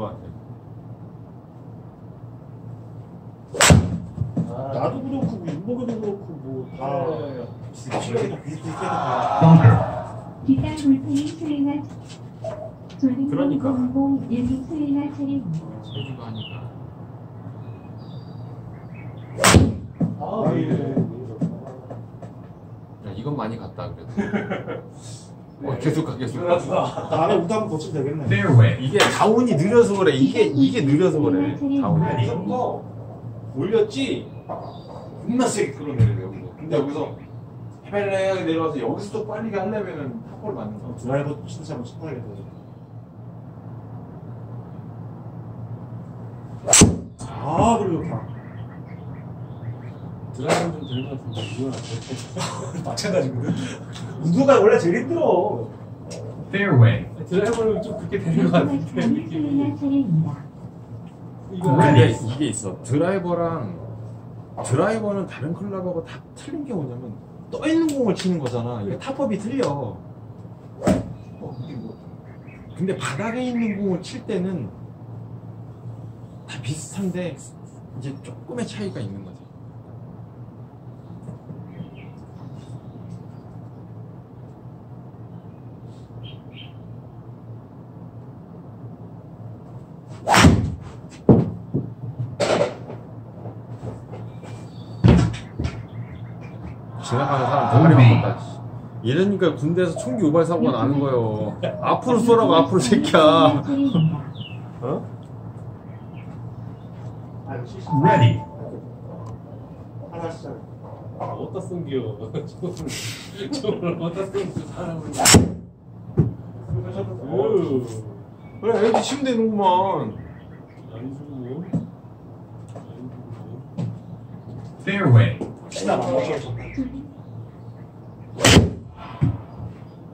것 같아. 나도 그렇고 뭐 윤복이도 그렇고 뭐다 실력이 수행할 졸린 그러니까. 001기 수행할 차례입니다. 제주가 하니까. 아 예. 야, 이건 많이 갔다 그래도. 어, 계속 가 계속. 가. 다음에 우도 한번 고치면 되겠네 아, fairway, 이게 다운이 느려서 그래. 이게 이게 느려서 그래. 다운이. 이거 올렸지 겁나 세게 끌어내려 여기서 근데 여기서 헤벨레하게 내려와서 여기서 또 빨리 하려면은 탑볼 맞는 거 드라이버 진짜 한번 쳐봐야겠다 아 그리고 좋다 드라이브 좀 들것 같은데 이건 안 돼. 마찬가지거든 우도가 원래 제일 힘들어 fairway, 드라이버는 좀 그렇게 되는 것 같은데 느낌이. 근데 이게 있어. 드라이버랑 드라이버는 다른 클럽하고 다 틀린 게 뭐냐면 떠 있는 공을 치는 거잖아. 이게 탑업이 틀려. 어, 이게 뭐 근데 바닥에 있는 공을 칠 때는 다 비슷한데 이제 조금의 차이가 있는 거지. 지나가는 사람 대가리 맞다 이러니까 군대에서 총기 우발 사고가 나는 거예요. 앞으로 쏘라고 앞으로 새끼야. 아 역시 ready, 하나 어디다 숨겨? 저걸 어디다 숨겨 사람을? 으, 그래 애기 치면 되는구만. fairway, 시작 안 맞춰 졸린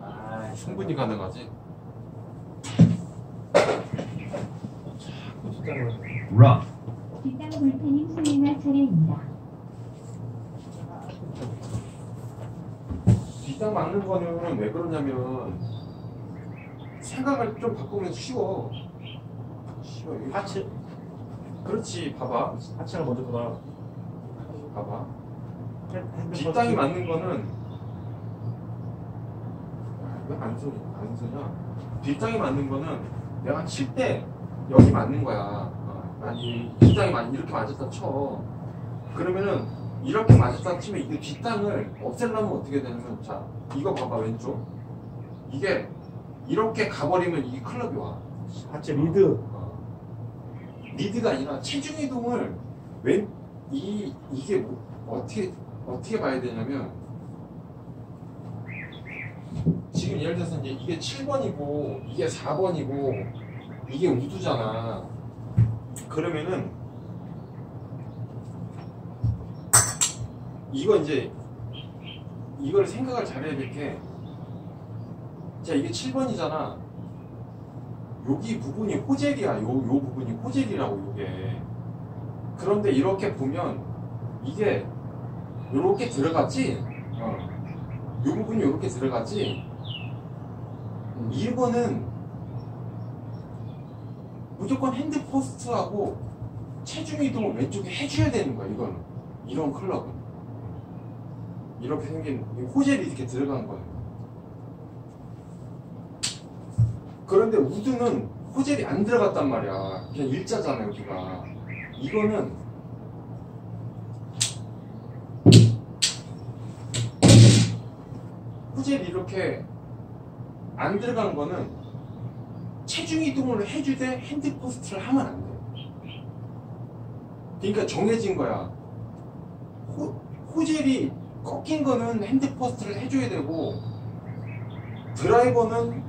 아, 충분히 가능하지. rough, 뒷땅 불펜이 수행할 차례입니다. 뒷땅 맞는 거는 왜 그러냐면 생각을 좀 바꾸면 쉬워. 쉬워. 하체 그렇지. 봐봐. 하체가 먼저 돌아 봐봐. 뒷땅이. 맞는 거는 왜안 쏘냐? 안 쏘냐? 뒷땅이 맞는 거는 내가 칠 때 여기 맞는 거야. 어, 아니 뒷땅이 맞 이렇게 맞았다 쳐. 그러면은 이렇게 맞았다 치면 이게 뒷땅을 없애려면 어떻게 되냐면 자 이거 봐봐 왼쪽 이게 이렇게 가버리면 이 클럽이 와. 하체 리드 어. 리드가 아니라 체중 이동을 왼이 이게 뭐, 어떻게 어떻게 봐야 되냐면 지금 예를 들어서 이제 이게 7번이고 이게 4번이고 이게 우두잖아. 그러면은 이거 이제 이걸 생각을 잘해야 될 게 자 이게 7번이잖아. 여기 부분이 호젤이야. 요, 요 부분이 호젤이라고 요게. 그런데 이렇게 보면 이게 요렇게 들어갔지? 어. 요 부분이 요렇게 들어갔지? 1번은 무조건 핸드 포스트하고 체중 이동을 왼쪽에 해줘야 되는 거야, 이거는. 이런 클럽은. 이렇게 생긴, 이 호젤이 이렇게 들어간 거예요. 그런데 우드는 호젤이 안 들어갔단 말이야. 그냥 일자잖아, 여기가. 이거는 호젤이 이렇게 안 들어간 거는 체중 이동을 해주되 hand first를 하면 안 돼. 그러니까 정해진 거야. 호, hosel이 꺾인 거는 hand first를 해줘야 되고 드라이버는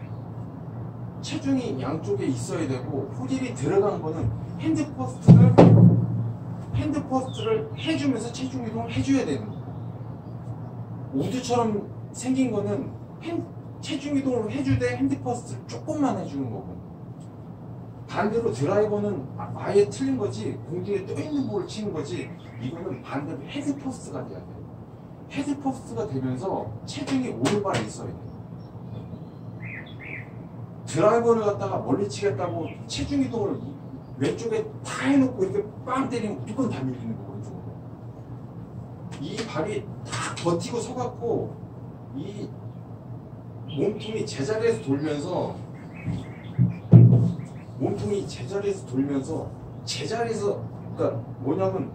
체중이 양쪽에 있어야 되고 호딜이 들어간 거는 hand first를 hand first를 해주면서 체중 이동을 해줘야 되는 거야. 우드처럼 생긴 거는 핸- 체중 이동을 해주되 hand first를 조금만 해주는 거고 반대로 드라이버는 아- 아예 틀린 거지 공중에 떠 있는 볼을 치는 거지 이거는 반대로 head first가 돼야 돼. head first가 되면서 체중이 오른발에 있어야 돼. 드라이버를 갖다가 멀리 치겠다고 체중 이동을 왼쪽에 다 해놓고 이렇게 빵 때리면 무조건 다 밀리는 거 오른쪽으로. 이 발이 다 버티고 서갖고 이 몸통이 제자리에서 돌면서 몸통이 제자리에서 돌면서 제자리에서 그러니까 뭐냐면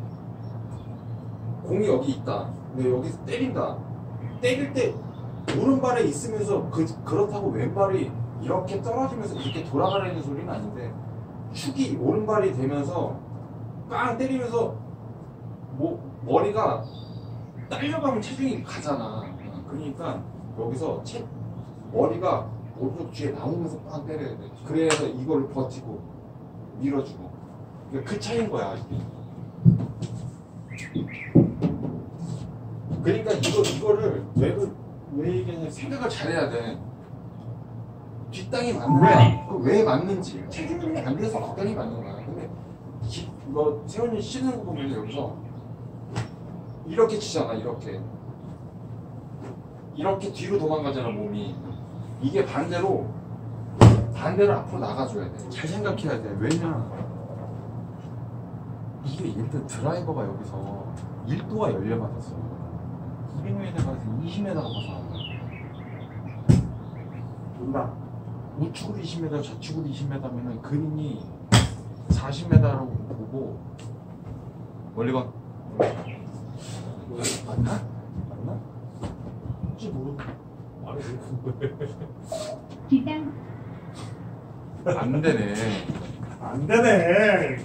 공이 여기 있다. 근데 여기서 때린다. 때릴 때 오른발에 있으면서 그, 그렇다고 왼발이 이렇게 떨어지면서 이렇게 돌아가는 소리는 아닌데 축이 오른발이 되면서 빵 때리면서 뭐 머리가 딸려가면 체중이 가잖아. 그러니까 여기서 체, 머리가 오른쪽 뒤에 나오면서 빵 때려야 돼. 그래서 이걸 버티고 밀어주고. 그러니까 그 차이인 거야. 그러니까 이거 이거를 왜, 그- 왜 얘기하냐 생각을 잘해야 돼. 뒷땅이 맞는다. Ready. 그왜 맞는지 체중이 안 돼서 뒷땅이 맞는 거야. 근데 기, 너 세훈이 치는 거 보면 여기서 이렇게 치잖아. 이렇게 이렇게 뒤로 도망가잖아 몸이. 이게 반대로 반대로 앞으로 나가줘야 돼. 잘 생각해야 돼. 왜냐? 이게 일단 드라이버가 여기서 1도가 열려받았어. 200m에서 20m가 벗어난 거야. 온다. 우측으로 20m, 좌측으로 20m면은 그린이 40m라고 보고 멀리 봐. 맞나? 혹시 모르. 안 되네. 안 되네.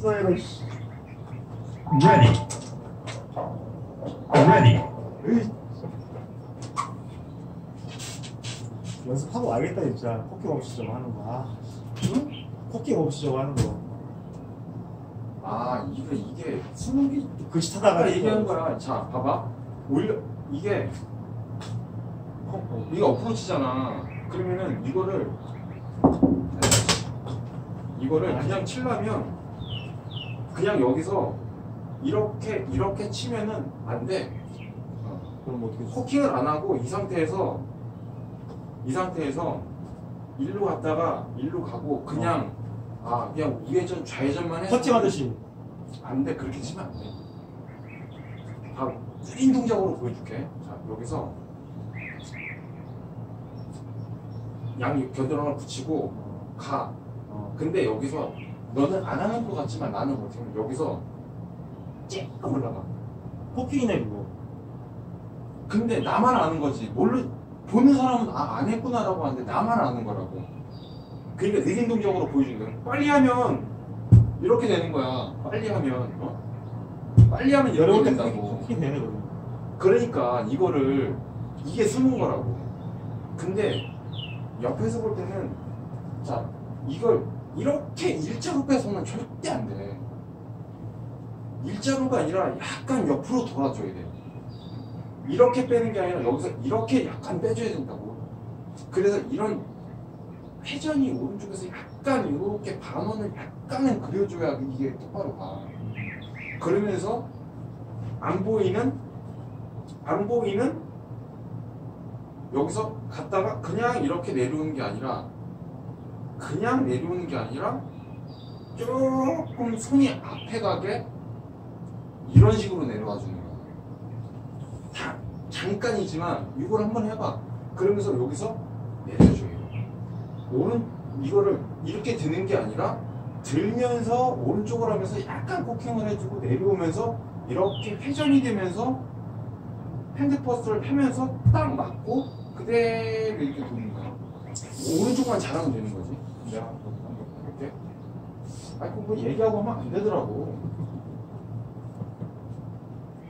써이로 씨. Ready. Ready. 연습하고 와야겠다 진짜. 코킹 없이 좀 하는 거. 아. 응? 코킹 없이 좀 하는 거. 아 이게 이게 수능 기 글씨 타다가 얘기한 거야. 자 봐봐. 올려 이게 이게 어프로치잖아. 그러면은 이거를 이거를 그냥 치려면 그냥 여기서 이렇게 이렇게 치면은 안 돼. 그럼 어떻게 쳐? 코킹을 안 하고 이 상태에서 이 상태에서 일로 갔다가 일로 가고 그냥 아 그냥 우회전 좌회전만 해서 터치 하듯이. 안돼 그렇게 치면 안 돼 다 느린 동작으로 보여줄게 자 여기서 양 겨드랑이를 붙이고 가 어. 근데 여기서 너는 안 하는 것 같지만 나는 보면 여기서 쬐끔 올라가 코킹이네 그거. 근데 나만 아는 거지. 모르 보는 사람은 아, 안 했구나라고 하는데 나만 아는 거라고. 그러니까 느린 동작으로 보여주는 거야. 빨리 하면 이렇게 되는 거야. 빨리 하면 어? 빨리 하면 여러분 된다고. 그러니까 이거를 이게 숨은 거라고. 근데 옆에서 볼 때는 자 이걸 이렇게 일자로 빼서는 절대 안 돼. 일자로가 아니라 약간 옆으로 돌아줘야 돼. 이렇게 빼는 게 아니라 여기서 이렇게 약간 빼줘야 된다고. 그래서 이런 회전이 오른쪽에서 약간 이렇게 반원을 약간은 그려줘야 이게 똑바로 가. 그러면서 안 보이는 안 보이는 여기서 갔다가 그냥 이렇게 내려오는 게 아니라 그냥 내려오는 게 아니라 조금 손이 앞에 가게 이런 식으로 내려와 주는 거야. 다 잠깐이지만 이걸 한번 해봐. 그러면서 여기서 내려줘요. 오른 이거를 이렇게 드는 게 아니라 들면서 오른쪽으로 하면서 약간 코킹을 해주고 내려오면서 이렇게 회전이 되면서 hand first를 펴면서 딱 맞고 그대로 이렇게 도는 거야. 오른쪽만 잘하면 되는 거지. 내가 해볼게. 아니 그거 뭐 얘기하고 하면 안 되더라고.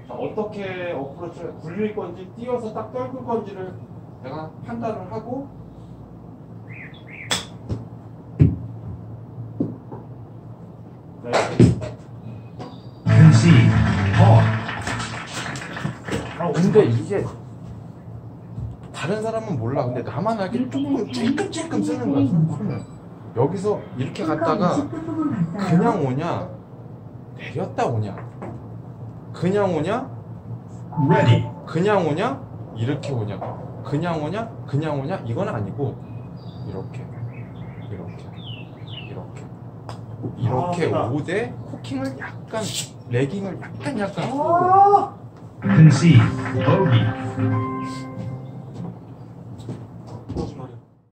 자, 어떻게 어프로치를 굴릴 건지 띄어서 딱 떨굴 건지를 내가 판단을 하고 네. Concede. Par. 아, 근데 이게 다른 사람은 몰라. 근데 나만 알게 조금 찔끔찔끔 쓰는 거야. 손을. 여기서 이렇게 갔다가 그냥 오냐 내렸다 오냐 그냥 오냐 Ready. 그냥 오냐 이렇게 오냐 그냥 오냐 그냥 오냐 이건 아니고 이렇게 이렇게 이렇게 이렇게 아, 5대 코킹을 약간 레깅을 약간 약간 아! Concede. Bogey.